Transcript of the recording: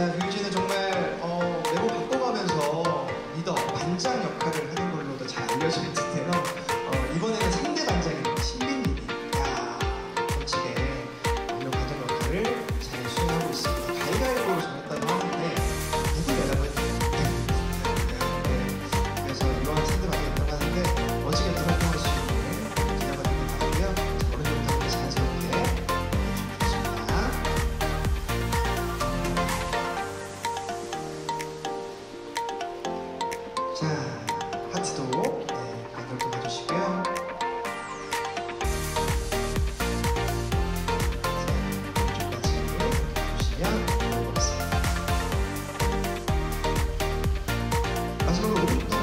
네, 뮤지는 정말 어, 매번 바꿔가면서 리더, 반장 역할을 하는 걸로도 잘 알려지겠습니다. 하트도 네, 간격도 해주시고요. 네, 마지막으로